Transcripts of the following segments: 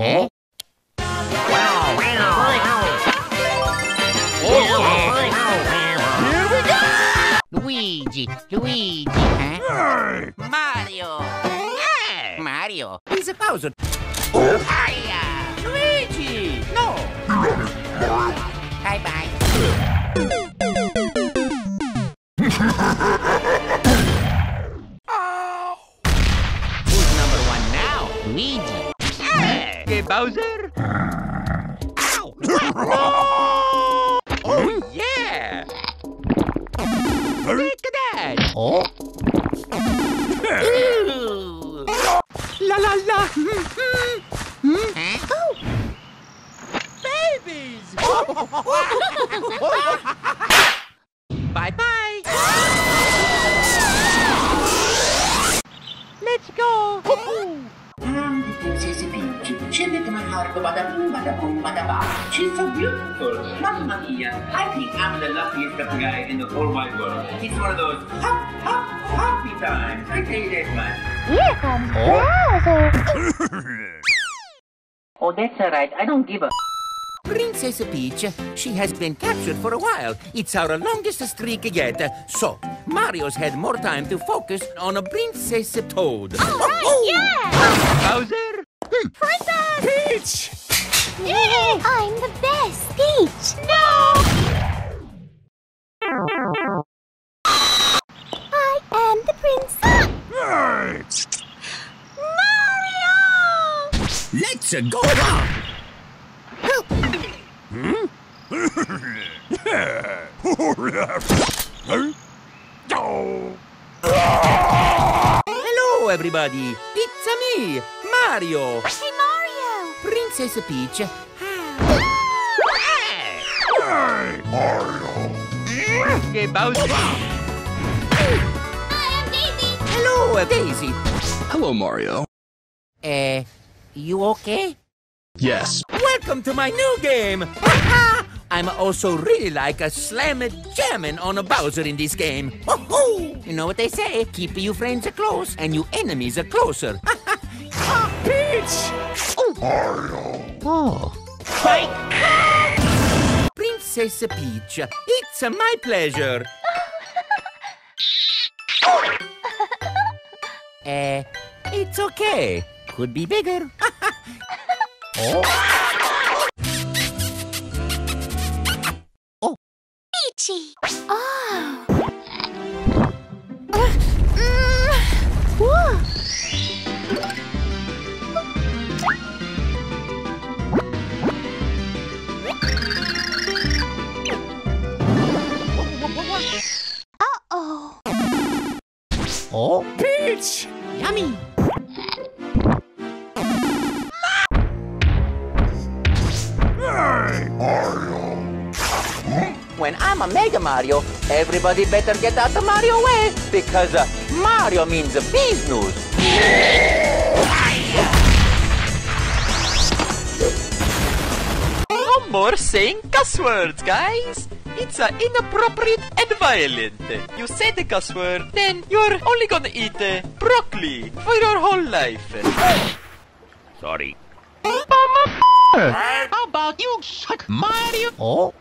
Oh? Here we go. Luigi, Luigi, huh? Mario! Hey! Mario! He's a Bowser! Oh! Hiya! Luigi! No! Bye-bye. Bowser? Ow! Oh, yeah! Take that! Oh? La la la! Huh? Babies! bye bye! Make my heart go bada boom, bada boom, bada ba. She's so beautiful. Mamma mia. I think I'm the luckiest guy in the whole wide world. It's one of those hop, hop, happy times. I tell you that much. Here comes Bowser. Oh, that's alright. I don't give a. Princess Peach, she has been captured for a while. It's our longest streak yet. So, Mario's had more time to focus on a Princess Toad. Oh, oh. Yeah! Bowser? Peach! Yay! I'm the best, Peach. No! I am the princess. Hey! Mario! Let's go on! Hmm? Hello, everybody. It's me, Mario. Hey, Princess Peach. Hey! Mario! Okay, Bowser? I am Daisy. Hello, Daisy. Hello, Mario. Uh, you okay? Yes. Welcome to my new game. I'm also really like a slamming jamming on a Bowser in this game. You know what they say? Keep your friends close and your enemies closer. Peach! Mario! Oh. Princess Peach, it's my pleasure. uh, it's okay. Could be bigger. Peachy. Oh. Peach! Yummy. Hey! Mario! When I'm a Mega Mario, everybody better get out of Mario way because uh, Mario means a bee's news. No more saying cuss words, guys! It's uh, inappropriate and violent. You say the cuss word, then you're only gonna eat uh, broccoli for your whole life. Sorry. How about you suck Mario? Oh?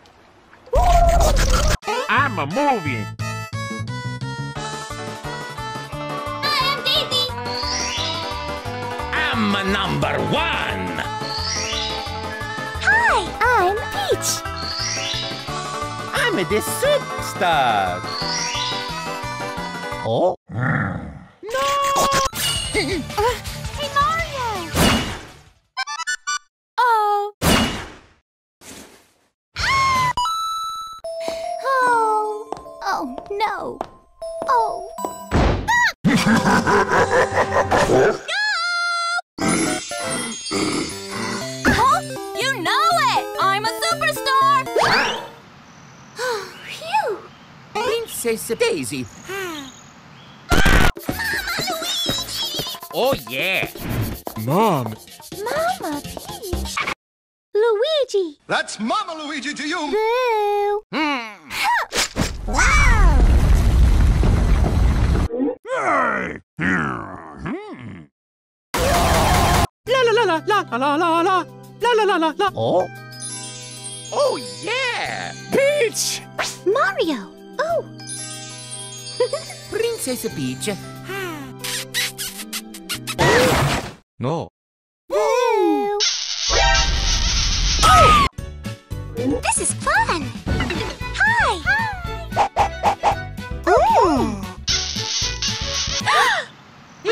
I'm a movie. I am Daisy. I'm number one! Hi, I'm Peach. I'm the superstar. Oh? Uh, hey, Mario. Princess Daisy. Oh, yeah. Mom! Mama Peach! Luigi! That's Mama Luigi to you! Boo! Hmm. Wow! La la la la la la la la la la la la la. Oh. Oh, yeah! Peach! Mario. Oh, Princess Peach. No. boo. This is fun. Hi. Oh.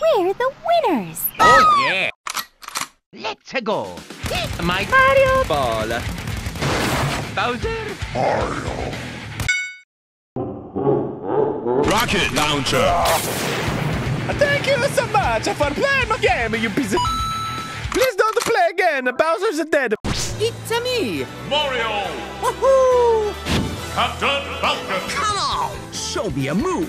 We're the winners. Oh, yeah! Let's go. My Mario ball. Bowser? Mario. Rocket launcher! Thank you so much for playing my game, you piece of. Please don't play again. Bowser's dead. It's a me! Mario! Woohoo! Captain Falcon! Come on! Show me a move!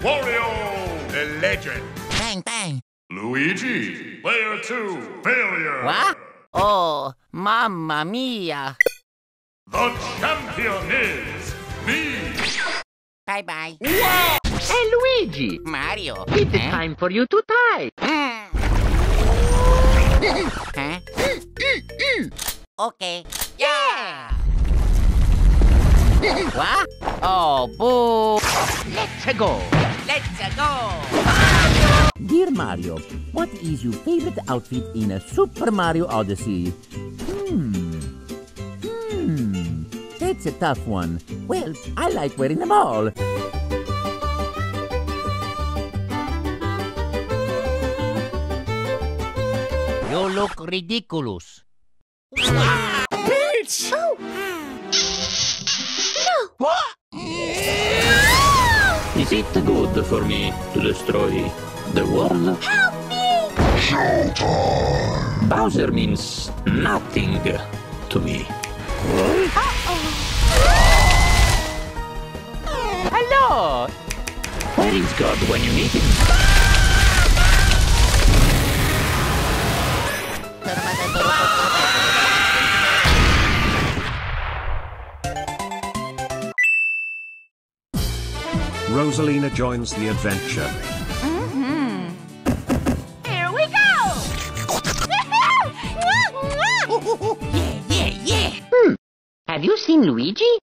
Wario! The legend! Bang, bang! Luigi! Player 2, failure! What? Oh, mamma mia! The champion is me! Bye bye. Hey, Luigi. Mario! It's Huh? time for you to tie. Huh? okay. Yeah! what? Oh, boo! Let's go. Let's go! Dear Mario, what is your favorite outfit in a Super Mario Odyssey? Hmm. Hmm. That's a tough one. Well, I like wearing them all. You look ridiculous. Peach! Is it good for me to destroy the world? Help me. Showtime! Bowser means nothing to me. Hello. Where is God when you need him? Rosalina joins the adventure. Here we go. Yeah, yeah, yeah! Hmm. Have you seen Luigi?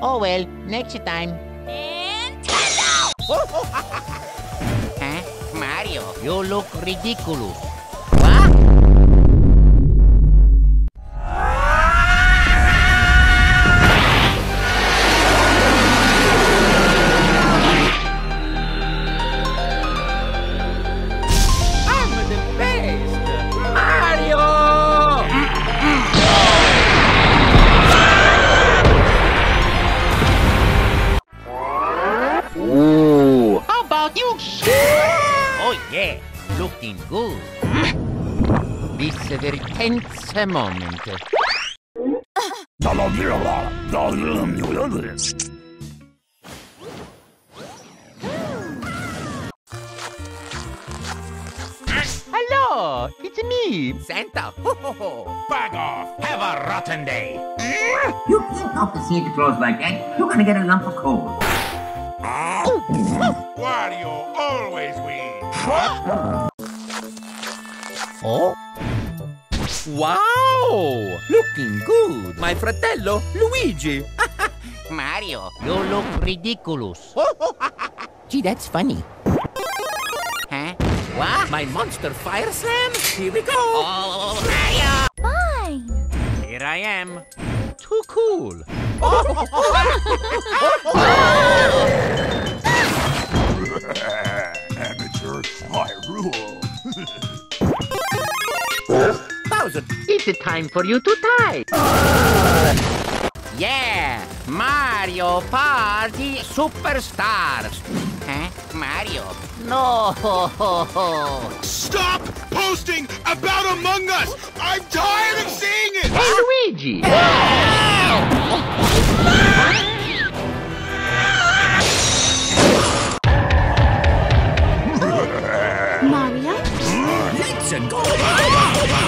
Oh well, next time. Nintendo. Huh? Mario, you look ridiculous. Is a very tense moment. Hello. It's me. Santa, ho ho ho! Back off! Have a rotten day! You can't talk to Santa Claus like that. You're gonna get a lump of coal. Wario always wins! Oh? Wow! Looking good! My fratello, Luigi! Mario, you look ridiculous. Gee, that's funny. Huh? What? My monster fire slam? Here we go! Oh, Mario! Fine. Here I am. Too cool. Amateur, I rule! Bowser. It's time for you to tie. Yeah! Mario Party Superstars! Huh? Mario? No! Stop posting about Among Us! I'm tired of seeing it! Hey, Luigi. Mario. Let's go!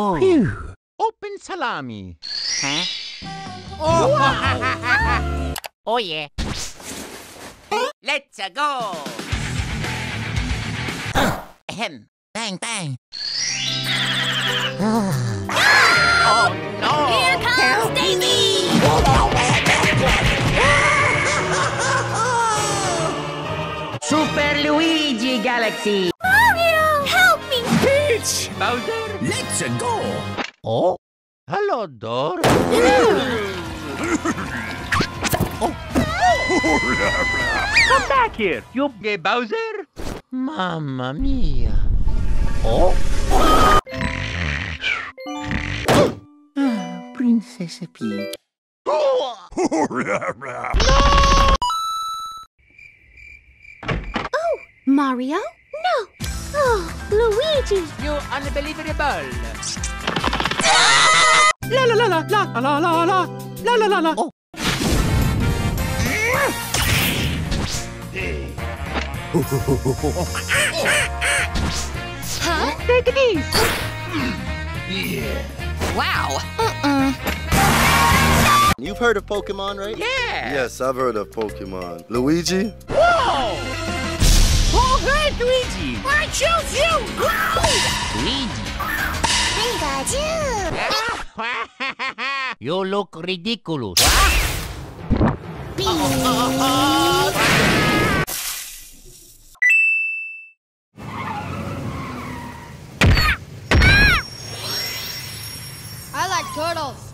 Oh. Phew. Open salami. Huh? Oh. oh, yeah. Let's go. Ahem. Bang, bang. oh, no. Here comes Daisy! Super Luigi Galaxy. Mario, help me! Peach! Bowser, let's go. Oh, hello, Dor. Come back here, you Gay Bowser? Mamma mia. Oh. Ah, Princess Peach. Oh, Mario? No! Oh, Oh, Luigi! You're unbelievable. La la la la la la la la la la la la. Oh. Huh? take it easy. Wow. Uh-uh. You've heard of Pokemon, right? Yeah. Yes, I've heard of Pokemon. Luigi? Whoa. Oh, hey, Luigi. I choose you. Pikachu! Luigi. you look ridiculous. I like turtles.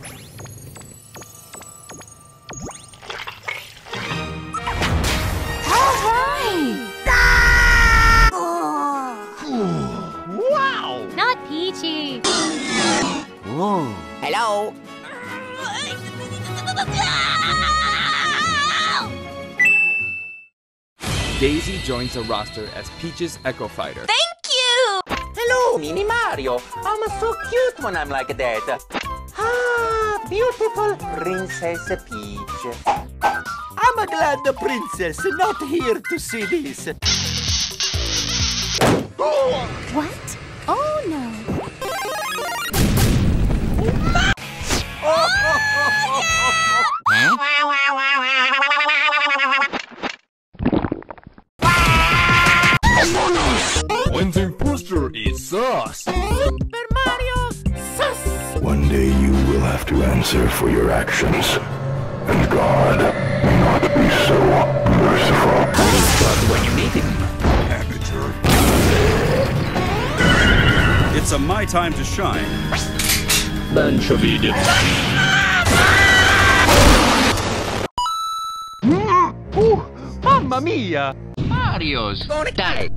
Daisy joins the roster as Peach's Echo Fighter. Thank you. Hello, Mini Mario. I'm so cute when I'm like that. Ah, beautiful Princess Peach. I'm glad the princess not here to see this. What? Oh no. When have to answer for your actions. And God may not be so merciful. But when you meet him. Amateur. It's a my time to shine. Bunch of idiots. Mamma mia. Mario's gonna die.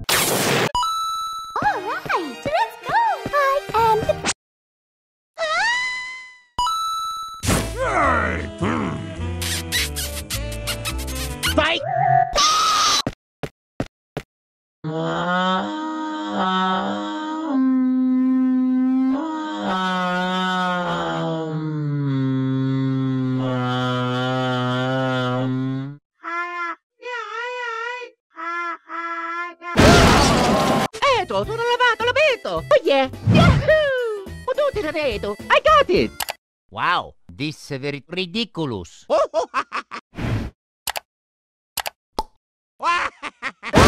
Eto, sono lavato l'abito! Oh yeah! Yahoo! Ho tutti l'abito! I got it! Wow, this is very ridiculous.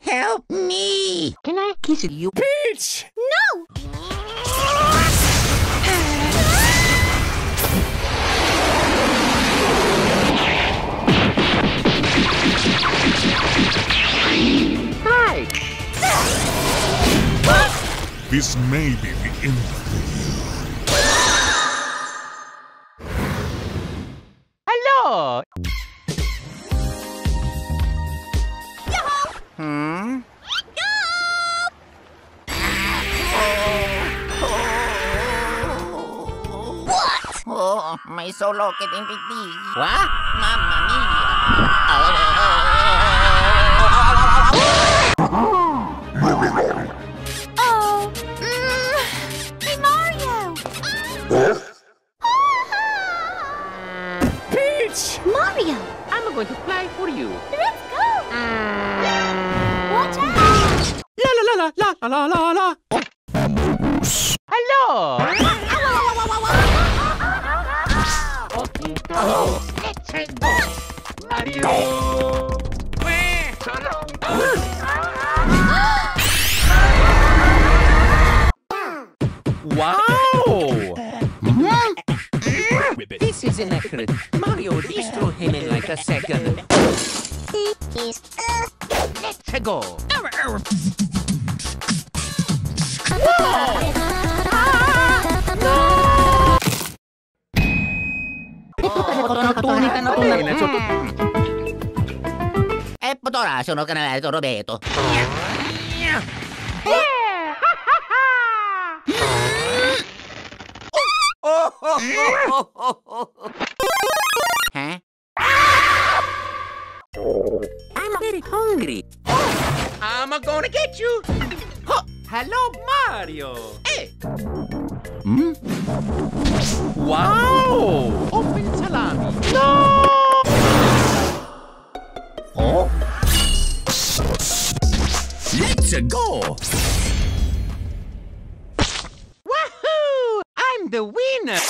Help me! Can I kiss you? Peach! No! Hi! This may be the end of the Hello! May solo kitindi. What? Mamma mia. E potrà sono canale Roberto. Oh, oh, oh, oh, oh, oh. Huh? I'm very hungry. I'm gonna get you. Huh. Hello, Mario. Hey. Hmm? Wow! Open salami. No! Oh. Let's go. Wahoo! I'm the winner.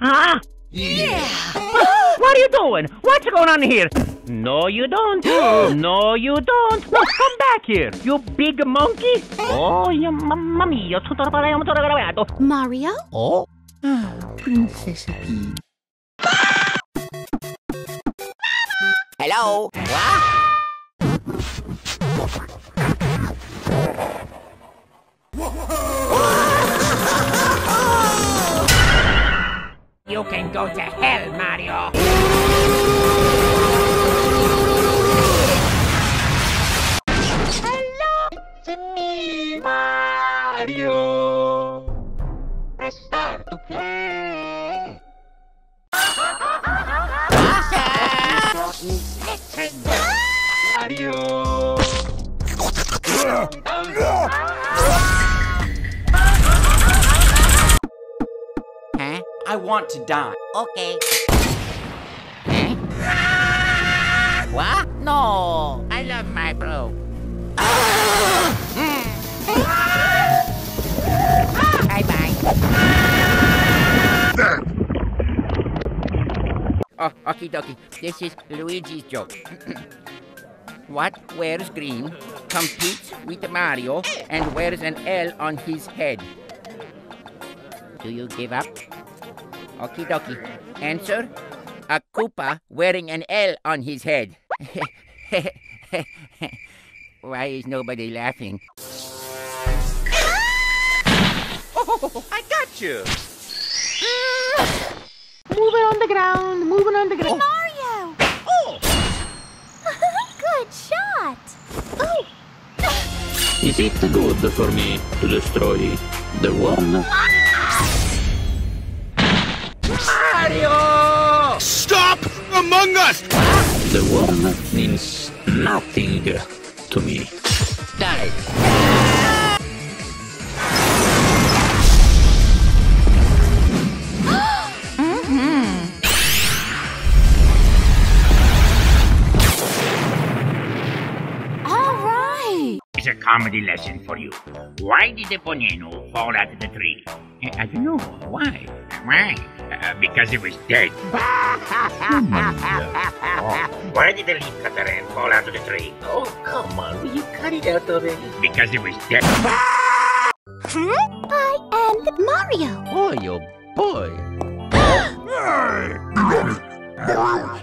Ah! Yeah! What are you doing? What's going on here? No, you don't. no, you don't. No, come back here, you big monkey. Oh, yeah, mamma mia, tutto parliamo tutto gravato. Mario? Oh. Princesa Peach. Hello? What? You can go to hell, Mario. Hello, it's me, Mario. Press start to play. Mario. I want to die. Okay. What? No. I love my bro. bye bye. Oh, okie dokie. This is Luigi's joke. what wears green, competes with Mario, and wears an L on his head? Do you give up? Okie dokie. Answer? A Koopa wearing an L on his head. Why is nobody laughing? Oh, I got you. Moving on the ground, moving on the ground. Mario! Oh, Good shot! Oh! Is it good for me to destroy the world? Ah! Mario! Stop Among Us! The world means nothing to me. Die. All right! It's a comedy lesson for you. Why did the bonino fall out of the tree? I don't know. Why? Why? Uh, because it was dead. oh, why did the leaf cutter ant fall out of the tree? Oh, come on. Will you cut it out already? Because it was dead. Huh? I am Mario! Oh, your boy.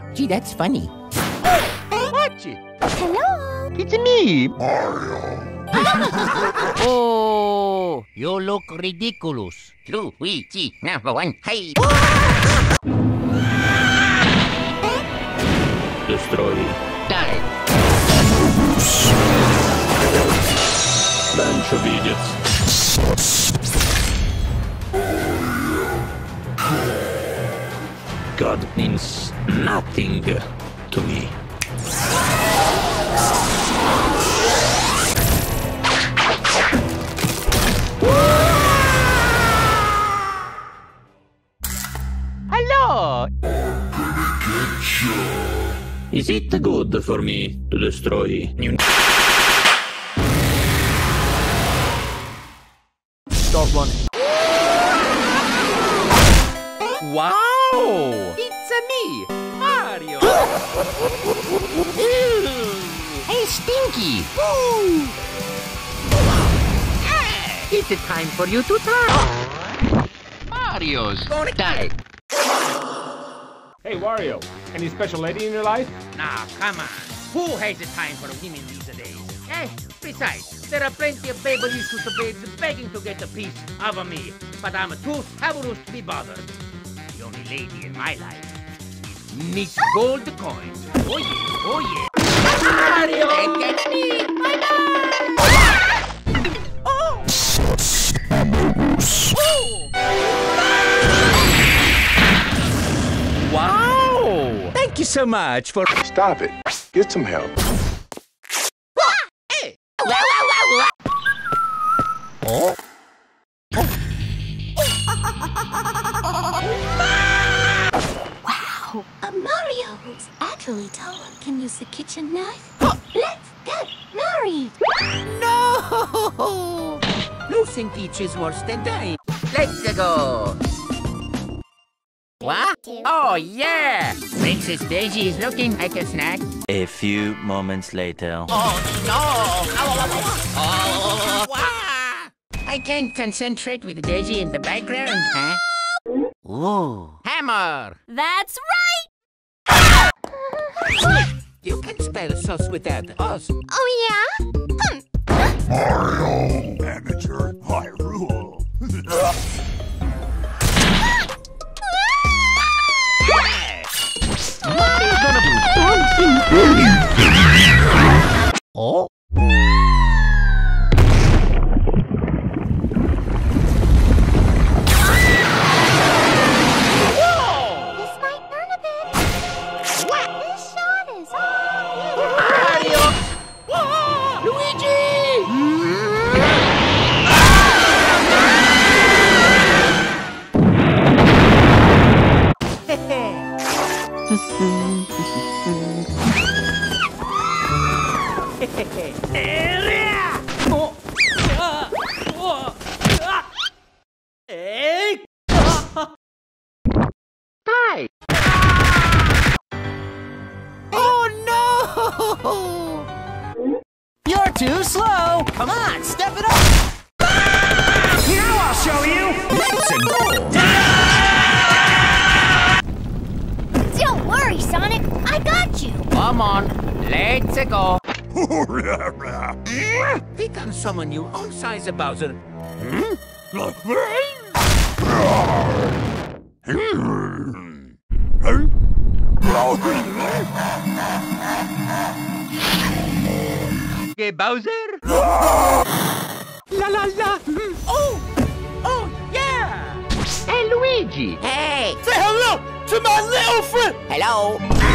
Gee, that's funny. Watch it. Hello? It's me. oh, you look ridiculous. Luigi, number one, hey! destroy. Die. Bunch. God means nothing to me. Hello! Is it good for me to destroy new? Stop one. Wow! Oh! It's a me, Mario! hey, Stinky! Hey, It's time for you to try. Mario's gonna die. Hey, Wario, any special lady in your life? Nah, come on. Who has the time for women these days? Eh? Besides, there are plenty of baby issues babes begging to get a piece of me, but I'm too fabulous to be bothered. The only lady in my life is Miss Gold Coins. Oh yeah, oh yeah. Mario! Get me! Wow! Thank you so much for. Stop it. Get some help. Oh? Wow, a Mario who's actually tall and can use the kitchen knife. Let's get married. No! Losing Peach is worse than dying. Let's go! What? Oh, yeah! Princess Daisy is looking like a snack. A few moments later. Oh, no! Oh! I can't concentrate with Daisy in the background, huh? Ooh. Hammer! That's right! You can spell sauce without us. Oh, yeah? Mario, amateur, I something on size Bowser. Okay, Bowser? La la la! Oh! Oh, yeah! Hey, Luigi! Hey! Say hello to my little friend! Hello!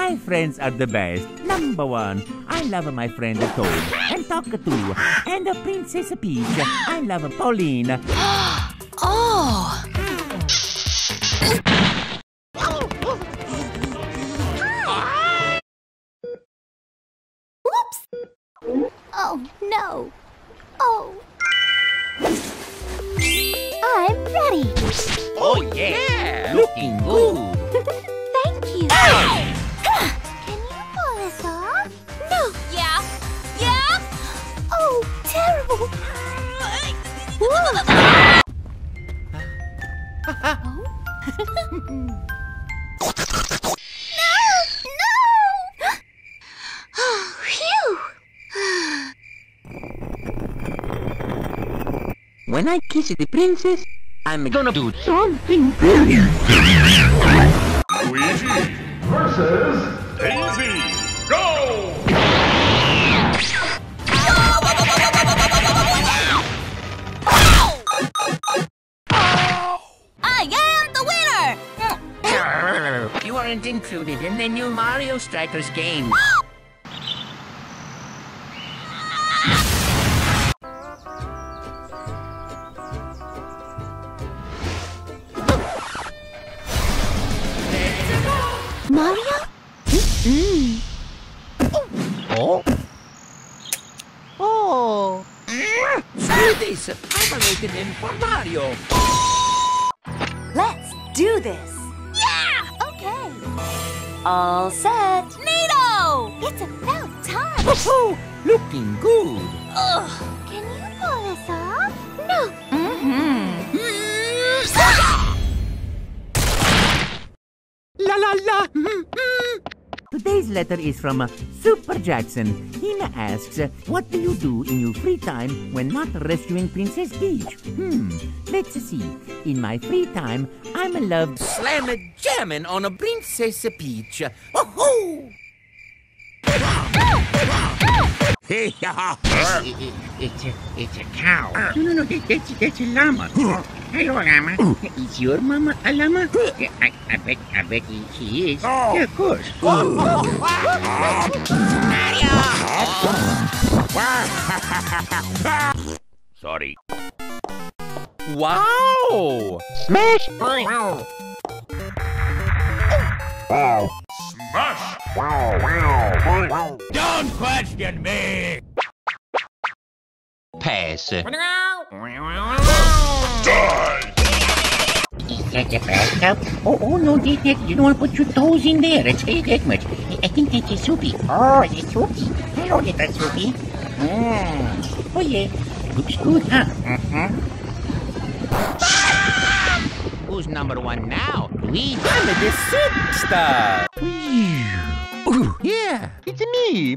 No! Luigi? My friends are the best. Number one, I love my friend Toad and Talkatoo. And the Princess Peach. I love Pauline. Oh. Oops. Oh, no. Oh. I'm ready. Oh, yeah! Looking good! When I kiss the princess, I'm gonna do Something Luigi versus Daisy. Strikers game. Mario? Mm. Oh? Oh! Screw this! I'm making in for Mario! Let's do this. Yeah! Okay. All set. Neato! It's about time. Woohoo! Looking good! Ugh. Can you pull this off? No. Mm-hmm. La la la! Today's letter is from uh, Super Jackson. He asks, uh, What do you do in your free time when not rescuing Princess Peach? Hmm, let's see. In my free time, I'm a love Slam a jamming on a Princess Peach. Woohoo! It- it- it's a it's a cow. No, no, no, that, that's that's a llama. Hello, llama. Is your mama a llama? Yeah, I, I bet I bet he- she is. Yeah, of course. Sorry. Wow! Smash! Wow. Smash! Wow, wow, wow. Don't question me! Pass. Die! Is that the bathtub? Oh, oh no, that, that, you don't want to put your toes in there. I'd say that much. I think that's a soupy. Oh, it's a soupy. Hello, little soupy. Mm. Oh, yeah. Looks good, huh? Mm-hmm. Who's number one now? We I'm the superstar! Yeah! It's me,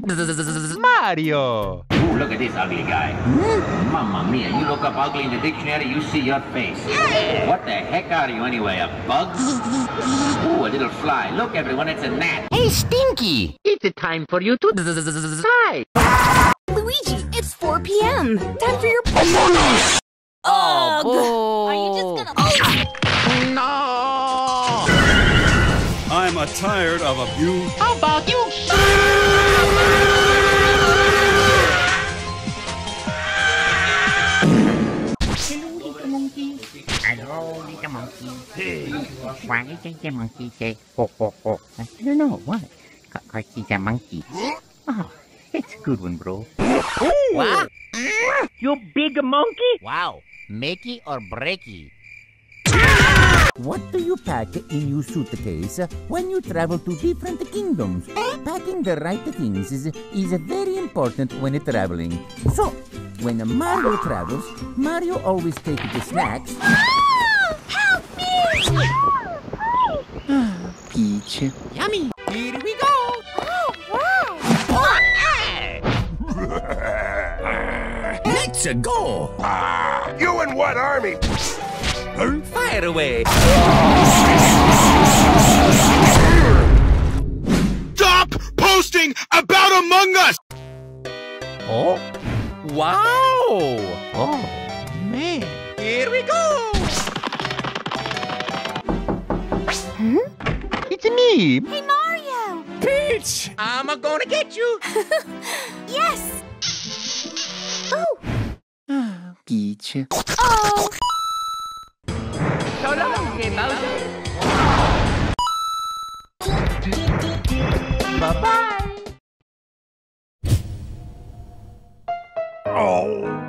Mario. Ooh, look at this ugly guy. Hmm? Mamma mia, you look up ugly in the dictionary, you see your face. What the heck are you anyway, a bug? Ooh, a little fly. Look, everyone, it's a gnat. Hey, Stinky! It's time for you to die! Luigi, it's 4 p.m. Time for your. Oh, Ugh. boo. Are you just gonna. No! I'm a tired of abuse. How about you? Little monkey. Hey. Why did the monkey say ho ho ho? I don't know. Why? Because he's a monkey. Oh, that's a good one, bro. What? You big monkey? Wow. Makey or breaky? What do you pack in your suitcase when you travel to different kingdoms? Packing the right things is, is very important when traveling. So, when Mario travels, Mario always takes the snacks. Peach. Yummy! Here we go! Oh, wow! Let's go! Ah, you and what army? Fire away! Stop posting about Among Us! Oh? Wow! Oh, man. Here we go! Hmm? It's me, Hey, Mario! Peach. I'm gonna get you! Yes! Ooh! Peach. Oh! So long, Game Bowser! Bye-bye. Oh?